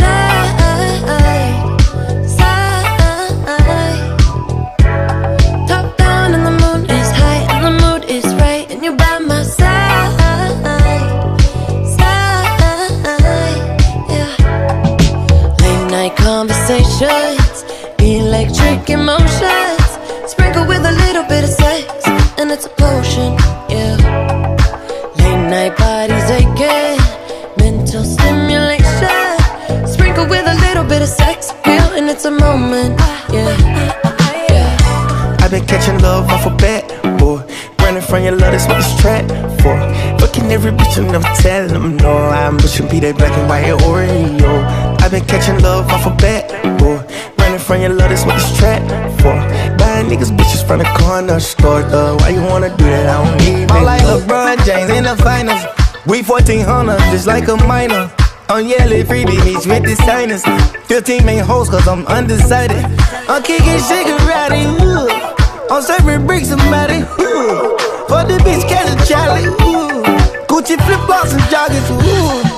myself catching love off a bat, boy. Running from your love, that's what this trap for. Fucking every bitch and tell them no. I'm pushing be that black and white Oreo. I've been catching love off a bat, boy. Running from your love, that's what this trap for. Buying niggas bitches from the corner store, though. Why you wanna do that? I don't even I'm like know. LeBron James in the finals. We 1400, just like a minor. I'm yelling freebie meets with the signers. 15 main hoes, cause I'm undecided. I'm kicking shigarati, ooh. I'm serving bricks, somebody, ooh. For the bitch, catch a Charlie, ooh. Gucci flip flops and joggers, ooh.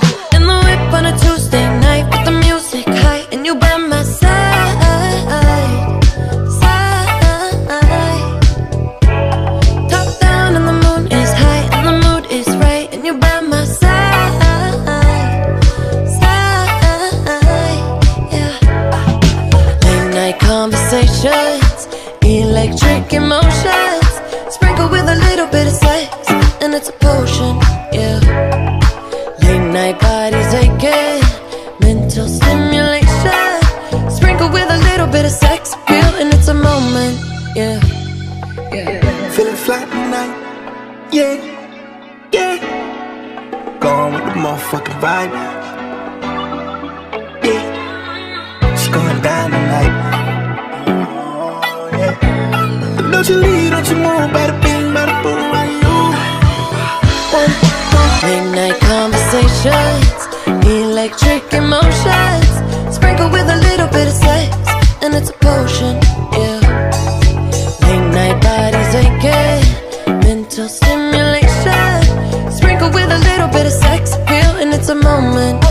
Electric emotions. Sprinkle with a little bit of sex, and it's a potion, yeah. Late night bodies aching, mental stimulation. Sprinkle with a little bit of sex appeal, and it's a moment, yeah. Yeah. Feeling flat tonight, yeah, yeah. Going with the motherfucking vibe, yeah. It's going down tonight. Don't you leave, don't you move, bada bing, bada boom, I know Midnight conversations, electric emotions Sprinkle with a little bit of sex, and it's a potion, yeah. Late night bodies aching, mental stimulation Sprinkle with a little bit of sex appeal, and it's a moment.